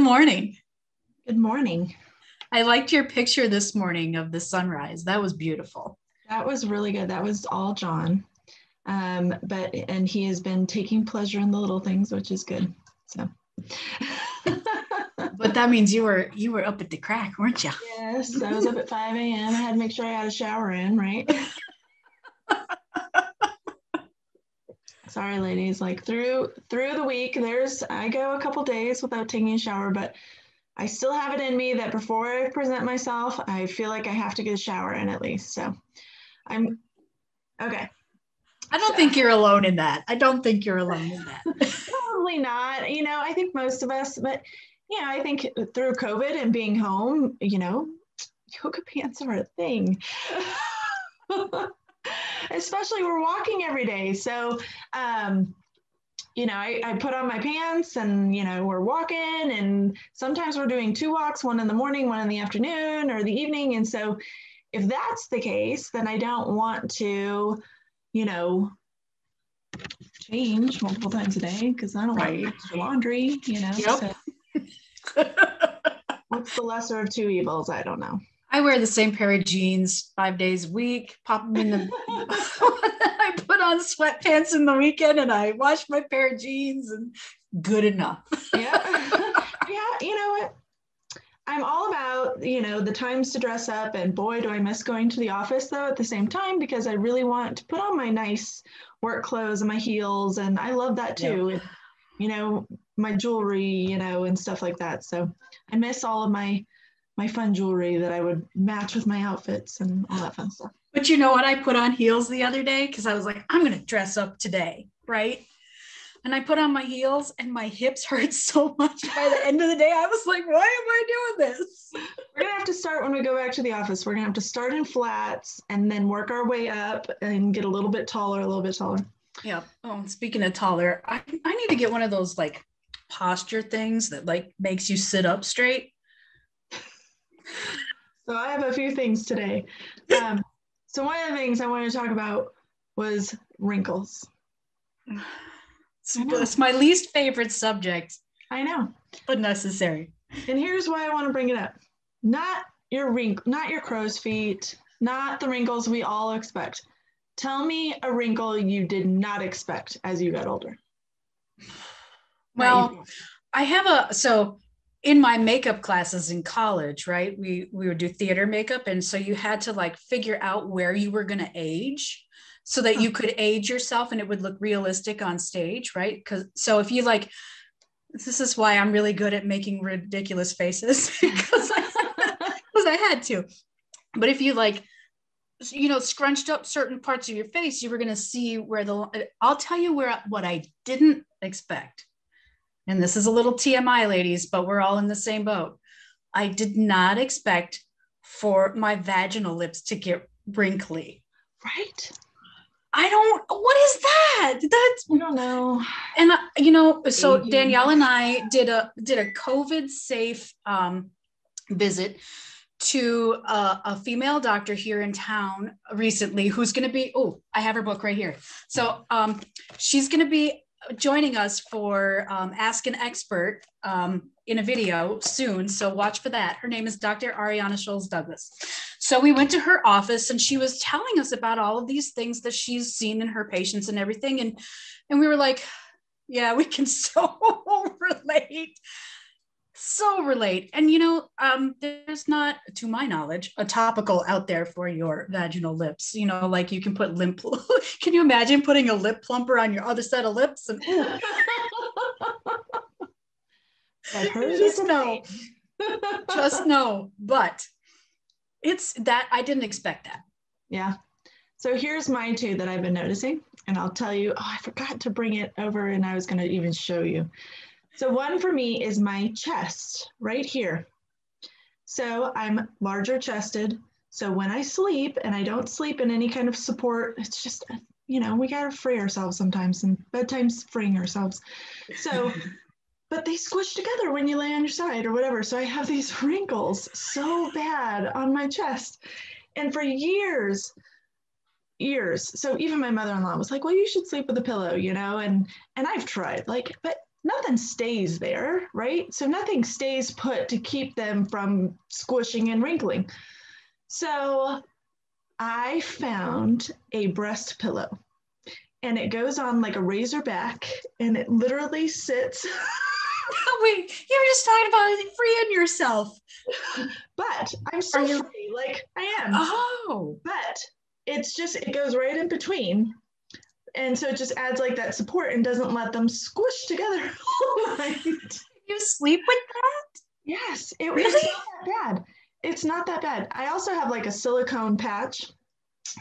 morning. Good morning. I liked your picture this morning of the sunrise. That was beautiful. That was really good. That was all John. Um, but and he has been taking pleasure in the little things, which is good. So but that means you were you were up at the crack, weren't you? Yes, I was up at 5 a.m. I had to make sure I had a shower in, right? Sorry, ladies. Like through through the week, there's I go a couple days without taking a shower, but I still have it in me that before I present myself, I feel like I have to get a shower in at least. So I'm okay. I don't so. think you're alone in that. I don't think you're alone in that. Probably not. You know, I think most of us, but yeah, I think through COVID and being home, you know, yoga pants are a thing. Especially we're walking every day. So um you know, I, I put on my pants and, you know, we're walking and sometimes we're doing two walks, one in the morning, one in the afternoon or the evening. And so if that's the case, then I don't want to, you know, change multiple times a day because I don't right. laundry, you know. Yep. So what's the lesser of two evils? I don't know. I wear the same pair of jeans five days a week, pop them in the. I put on sweatpants in the weekend and I wash my pair of jeans and good enough. yeah. yeah. You know what? I'm all about, you know, the times to dress up. And boy, do I miss going to the office though at the same time because I really want to put on my nice work clothes and my heels. And I love that too. Yeah. And, you know, my jewelry, you know, and stuff like that. So I miss all of my my fun jewelry that I would match with my outfits and all that fun stuff. But you know what? I put on heels the other day because I was like, I'm going to dress up today, right? And I put on my heels and my hips hurt so much by the end of the day. I was like, why am I doing this? We're going to have to start when we go back to the office. We're going to have to start in flats and then work our way up and get a little bit taller, a little bit taller. Yeah. Oh, speaking of taller, I, I need to get one of those like posture things that like makes you sit up straight. So I have a few things today. Um, so one of the things I wanted to talk about was wrinkles. It's my least favorite subject. I know, but necessary. And here's why I want to bring it up: not your wrinkle, not your crow's feet, not the wrinkles we all expect. Tell me a wrinkle you did not expect as you got older. Well, I have a so in my makeup classes in college, right? We we would do theater makeup, and so you had to like figure out where you were going to age, so that you could age yourself and it would look realistic on stage, right? Because so if you like, this is why I'm really good at making ridiculous faces because I, I had to. But if you like, you know, scrunched up certain parts of your face, you were going to see where the. I'll tell you where what I didn't expect and this is a little TMI, ladies, but we're all in the same boat. I did not expect for my vaginal lips to get wrinkly. Right? I don't. What is that? That's I don't know. And uh, you know, so Danielle and I did a did a COVID safe um, visit to a, a, female doctor here in town recently who's going to be oh i have her book right here so um, she's going to be joining us for um, Ask an Expert um, in a video soon. So watch for that. Her name is Dr. Ariana Scholes Douglas. So we went to her office and she was telling us about all of these things that she's seen in her patients and everything. And, and we were like, yeah, we can so relate so relate. And you know um there's not to my knowledge a topical out there for your vaginal lips. You know like you can put lip can you imagine putting a lip plumper on your other set of lips? And just know just know but it's that i didn't expect that. Yeah. So here's my two that i've been noticing and i'll tell you oh i forgot to bring it over and i was going to even show you so one for me is my chest right here. So I'm larger chested. So when I sleep and I don't sleep in any kind of support, it's just, you know, we got to free ourselves sometimes and bedtime's freeing ourselves. So, but they squish together when you lay on your side or whatever. So I have these wrinkles so bad on my chest. And for years, years. So even my mother-in-law was like, well, you should sleep with a pillow, you know? And, and I've tried like, but nothing stays there, right? So nothing stays put to keep them from squishing and wrinkling. So I found a breast pillow and it goes on like a razor back and it literally sits. Wait, you were just talking about freeing yourself. But I'm so you... free, like I am. Oh. But it's just, it goes right in between and so it just adds like that support and doesn't let them squish together You sleep with that? Yes, it really? it's not that bad. It's not that bad. I also have like a silicone patch.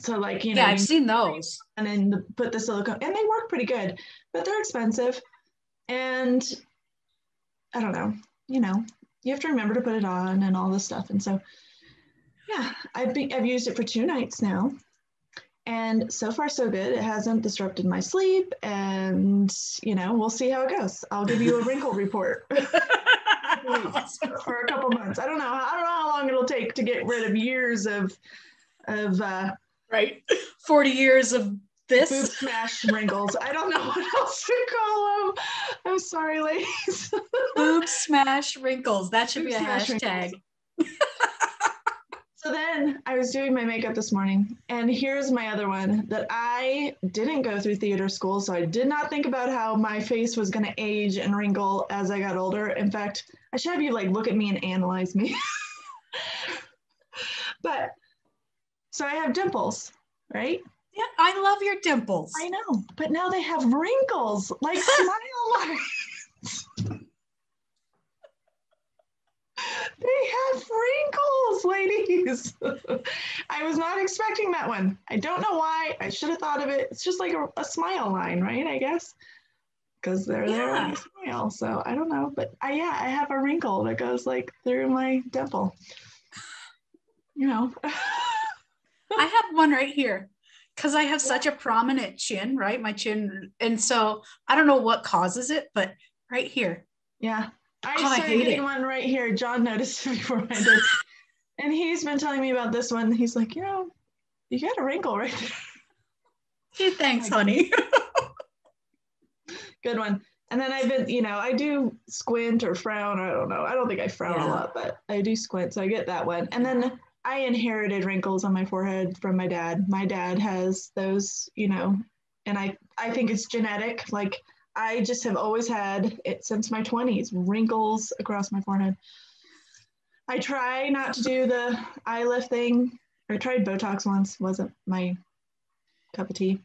So like you know, yeah, I've seen those. And then the, put the silicone, and they work pretty good, but they're expensive. And I don't know, you know, you have to remember to put it on and all this stuff. And so, yeah, I've been, I've used it for two nights now, and so far so good. It hasn't disrupted my sleep and you know we'll see how it goes. I'll give you a wrinkle report for a couple months. I don't know i don't know how long it'll take to get rid of years of of uh right. 40 years of this. boob smash wrinkles. I don't know what else to call them i'm sorry ladies. Boob smash wrinkles. That should boob be a hashtag so then I was doing my makeup this morning, and here's my other one that I didn't go through theater school, so I did not think about how my face was going to age and wrinkle as I got older. In fact, I should have you like look at me and analyze me. but so I have dimples, right? Yeah, I love your dimples. I know, but now they have wrinkles, like smile lines. They have wrinkles, ladies. I was not expecting that one. I don't know why. I should have thought of it. It's just like a, a smile line, right? I guess because they're yeah. there when you smile. So I don't know, but I yeah, I have a wrinkle that goes like through my dimple. You know. I have one right here because I have such a prominent chin, right? My chin, and so I don't know what causes it, but right here. Yeah. I oh, started I getting it. one right here. John noticed it before I did. and he's been telling me about this one. He's like, you know, you got a wrinkle right there. Thanks, honey. Good one. And then I've been, you know, I do squint or frown. I don't know. I don't think I frown yeah. a lot, but I do squint. So I get that one. And then I inherited wrinkles on my forehead from my dad. My dad has those, you know, and I, I think it's genetic. Like I just have always had it since my 20s, wrinkles across my forehead. I try not to do the eye lift thing. I tried Botox once, wasn't my cup of tea.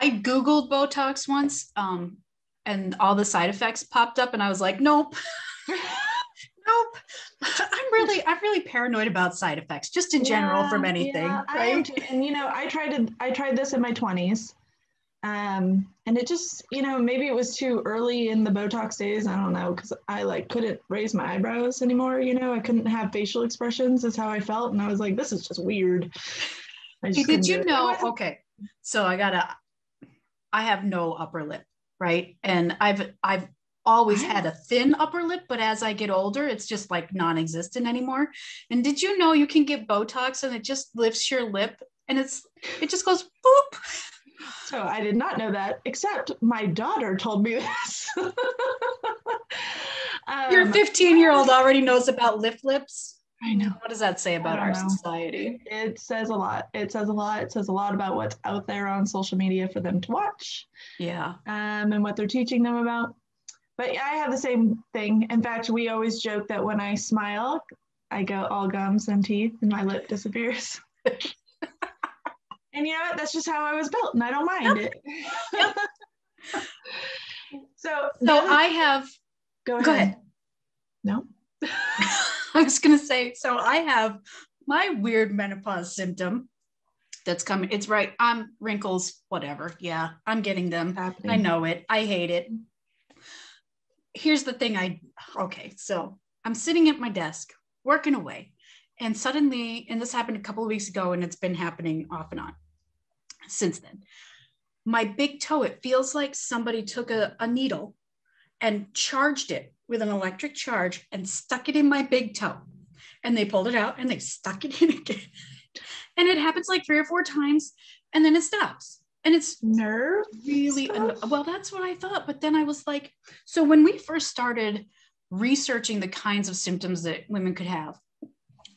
I Googled Botox once um, and all the side effects popped up, and I was like, nope. nope. I'm really, I'm really paranoid about side effects, just in general yeah, from anything. Yeah, right? And you know, I tried it, I tried this in my 20s um, and it just, you know, maybe it was too early in the Botox days. I don't know, because I like couldn't raise my eyebrows anymore. You know, I couldn't have facial expressions. Is how I felt, and I was like, this is just weird. Just Did you know? Okay, so I gotta. I have no upper lip, right? And I've I've always had a thin upper lip, but as I get older, it's just like non-existent anymore. And did you know you can get Botox and it just lifts your lip and it's it just goes boop so I did not know that, except my daughter told me this. um, Your 15 year old already knows about lip lips. I know. What does that say about our know. society? It says a lot. It says a lot. It says a lot about what's out there on social media for them to watch. Yeah. Um, and what they're teaching them about. But I have the same thing. In fact, we always joke that when I smile, I go all gums and teeth and my lip disappears. And you know what? That's just how I was built, and I don't mind it. Yep. so, so I have. Go ahead. Go ahead. No. I was gonna say. So I have my weird menopause symptom that's coming. It's right. I'm wrinkles. Whatever. Yeah, I'm getting them. Happening. I know it. I hate it. Here's the thing. I okay. So I'm sitting at my desk working away and suddenly, and this happened a couple of weeks ago, and it's been happening off and on since then. My big toe, it feels like somebody took a, a needle and charged it with an electric charge and stuck it in my big toe. And they pulled it out and they stuck it in again. and it happens like three or four times and then it stops. and it's nerve really well that's what i thought but then i was like so when we first started researching the kinds of symptoms that women could have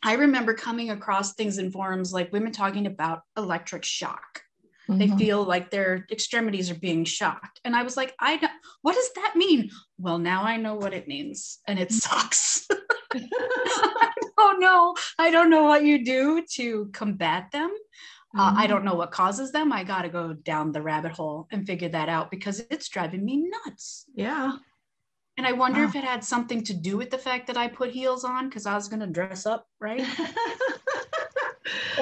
i remember coming across things in forums like women talking about electric shock mm-hmm. they feel like their extremities are being shocked and i was like i don't, what does that mean well now i know what it means and it sucks i don't know i don't know what you do to combat them uh, I mm-hmm. don't know what causes them. I got to go down the rabbit hole and figure that out because it's driving me nuts. Yeah. And I wonder wow. if it had something to do with the fact that I put heels on because I was going to dress up, right?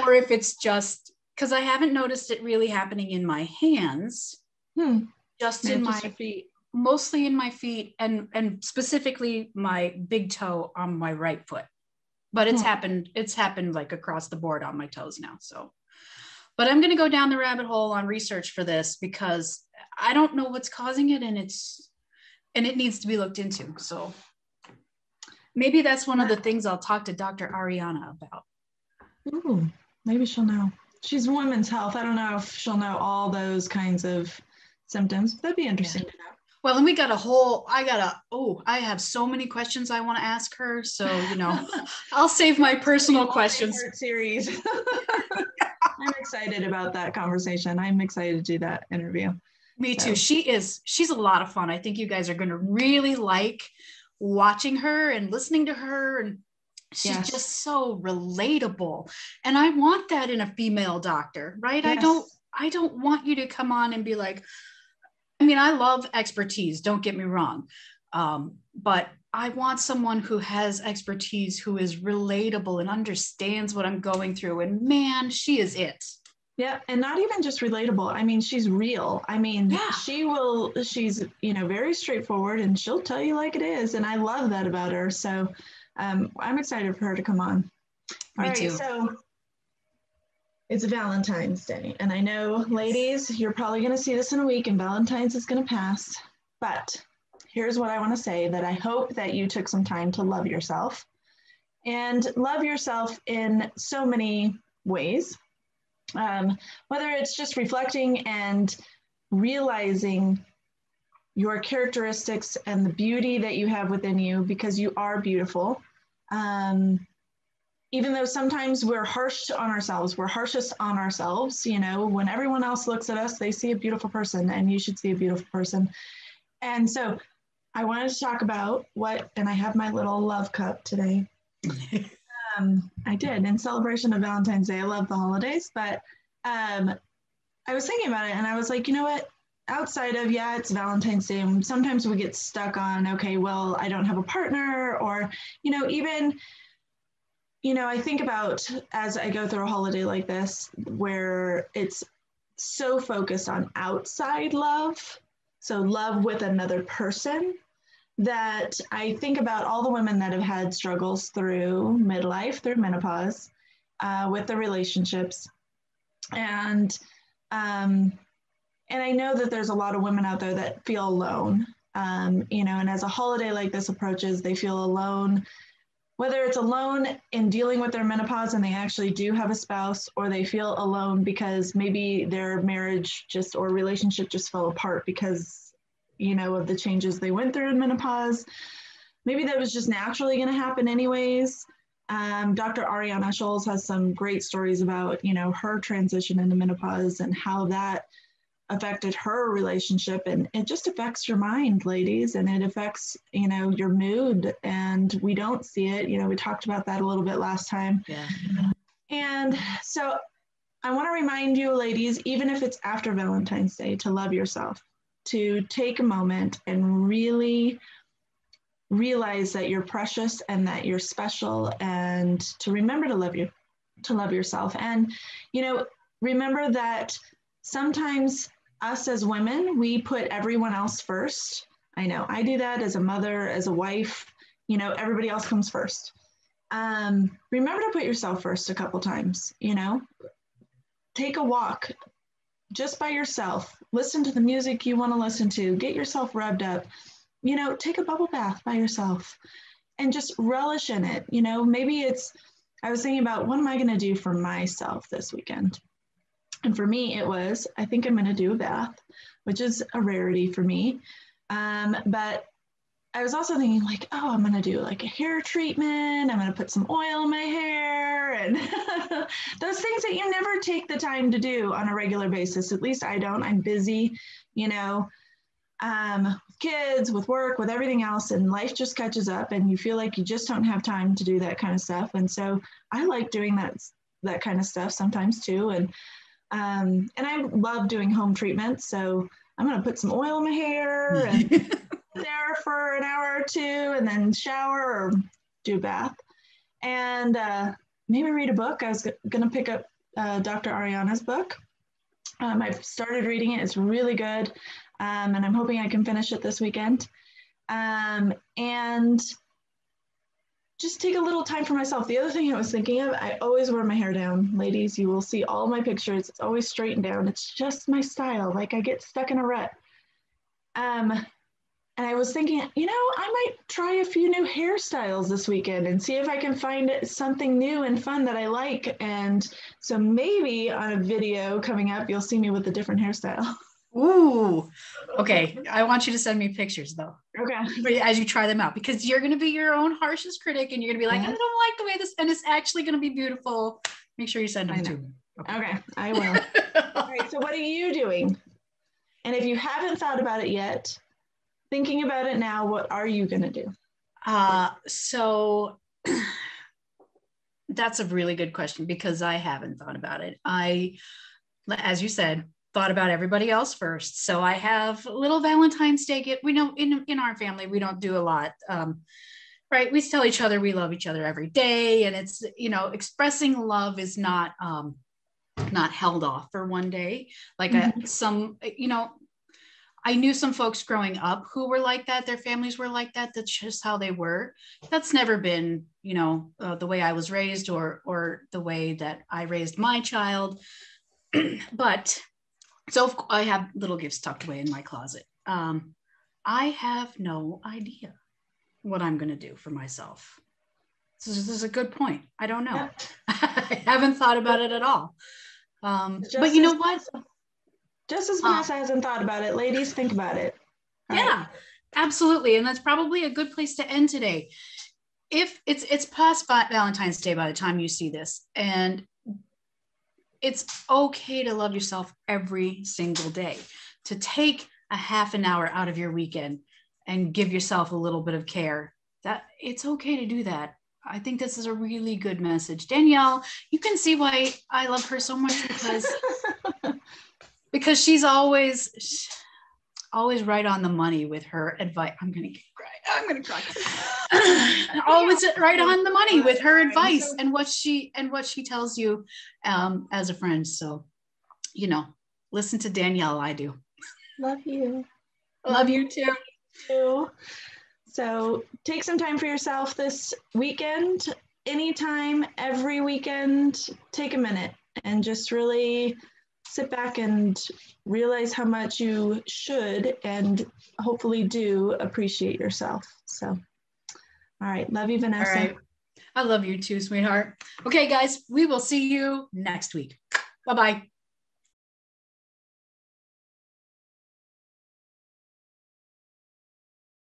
or if it's just because I haven't noticed it really happening in my hands, hmm. just in my feet, mostly in my feet, and and specifically my big toe on my right foot. But it's hmm. happened. It's happened like across the board on my toes now. So but I'm going to go down the rabbit hole on research for this because I don't know what's causing it and it's and it needs to be looked into. So maybe that's one of the things I'll talk to Dr. Ariana about. Ooh, maybe she'll know. She's women's health. I don't know if she'll know all those kinds of symptoms. That'd be interesting yeah. to know. Well, and we got a whole, I got a, oh, I have so many questions I want to ask her. So, you know, I'll save my personal questions. Series. I'm excited about that conversation. I'm excited to do that interview. Me too. She is, she's a lot of fun. I think you guys are going to really like watching her and listening to her. And she's yes. just so relatable. And I want that in a female doctor, right? Yes. I don't, I don't want you to come on and be like, I mean, I love expertise, don't get me wrong. Um, but I want someone who has expertise, who is relatable and understands what I'm going through. And man, she is it. Yeah, and not even just relatable. I mean, she's real. I mean, yeah. she will, she's, you know, very straightforward and she'll tell you like it is. And I love that about her. So um, I'm excited for her to come on. All Me right, too. So it's Valentine's Day. And I know, ladies, you're probably going to see this in a week and Valentine's is going to pass. But here's what I want to say that I hope that you took some time to love yourself and love yourself in so many ways. Um, whether it's just reflecting and realizing your characteristics and the beauty that you have within you because you are beautiful. Um, even though sometimes we're harsh on ourselves, we're harshest on ourselves. You know, when everyone else looks at us, they see a beautiful person, and you should see a beautiful person. And so I wanted to talk about what, and I have my little love cup today. um, I did in celebration of Valentine's Day. I love the holidays, but um, I was thinking about it and I was like, you know what? Outside of, yeah, it's Valentine's Day, sometimes we get stuck on, okay, well, I don't have a partner, or, you know, even, you know, I think about as I go through a holiday like this where it's so focused on outside love so love with another person that I think about all the women that have had struggles through midlife, through menopause, uh, with the relationships, and um, and I know that there's a lot of women out there that feel alone. Um, you know, and as a holiday like this approaches, they feel alone. Whether it's alone in dealing with their menopause and they actually do have a spouse, or they feel alone because maybe their marriage just or relationship just fell apart because you know, of the changes they went through in menopause. Maybe that was just naturally going to happen anyways. Um, Dr. Ariana Scholes has some great stories about, you know, her transition into menopause and how that affected her relationship. And it just affects your mind, ladies, and it affects, you know, your mood. And we don't see it. You know, we talked about that a little bit last time. Yeah. And so I want to remind you, ladies, even if it's after Valentine's Day, to love yourself to take a moment and really realize that you're precious and that you're special and to remember to love you to love yourself. And you know remember that sometimes us as women we put everyone else first. I know i do that as a mother as a wife you know everybody else comes first. Um, remember to put yourself first a couple times you know? Take a walk just by yourself, listen to the music you want to listen to, get yourself revved up, you know, take a bubble bath by yourself and just relish in it. You know, maybe it's, I was thinking about what am I going to do for myself this weekend? And for me, it was, I think I'm going to do a bath, which is a rarity for me. Um, but I was also thinking, like, oh, I'm going to do like a hair treatment. I'm going to put some oil in my hair and those things that you never take the time to do on a regular basis. At least I don't. I'm busy, you know, um, kids, with work, with everything else, and life just catches up, and you feel like you just don't have time to do that kind of stuff. And so I like doing that that kind of stuff sometimes too. And um, and I love doing home treatments. So I'm gonna put some oil in my hair and there for an hour or two, and then shower or do a bath, and uh, maybe read a book. I was g- gonna pick up uh, Dr. Ariana's book. Um, I've started reading it. It's really good um, and I'm hoping I can finish it this weekend. Um, and just take a little time for myself. The other thing I was thinking of, I always wear my hair down. Ladies, you will see all my pictures. It's always straightened down. It's just my style. Like I get stuck in a rut. Um, and I was thinking, you know, I might try a few new hairstyles this weekend and see if I can find something new and fun that I like. And so maybe on a video coming up, you'll see me with a different hairstyle. Ooh, okay. I want you to send me pictures though. Okay. As you try them out, because you're going to be your own harshest critic, and you're going to be like, I don't like the way this, and it's actually going to be beautiful. Make sure you send them to me. Okay. okay, I will. All right. So, what are you doing? And if you haven't thought about it yet, thinking about it now, what are you going to do? Uh, so that's a really good question because I haven't thought about it. I, as you said, thought about everybody else first. So I have a little Valentine's Day gift. We know in, in our family, we don't do a lot. Um, right. We tell each other we love each other every day. And it's, you know, expressing love is not, um, not held off for one day. Like mm-hmm. a, some, you know, I knew some folks growing up who were like that. Their families were like that. That's just how they were. That's never been, you know, uh, the way I was raised or or the way that I raised my child. but so I have little gifts tucked away in my closet. Um, I have no idea what I'm going to do for myself. This is, this is, a good point. I don't know. Yeah. I haven't thought about it at all. Um, but you know what? Just as Vanessa uh, hasn't thought about it, ladies, think about it. All yeah, right. absolutely. And that's probably a good place to end today. If it's it's past Valentine's Day by the time you see this, and it's okay to love yourself every single day, to take a half an hour out of your weekend and give yourself a little bit of care. That it's okay to do that. I think this is a really good message. Danielle, you can see why I love her so much because because she's always always right on the money with her advice. I'm gonna cry. I'm gonna cry. always right on the money with her advice and what she and what she tells you um, as a friend. So, you know, listen to Danielle. I do. Love you. Love you too. too. So take some time for yourself this weekend. Anytime, every weekend, take a minute and just really sit back and realize how much you should and hopefully do appreciate yourself. So, all right. Love you, Vanessa. I love you too, sweetheart. Okay, guys, we will see you next week. Bye bye.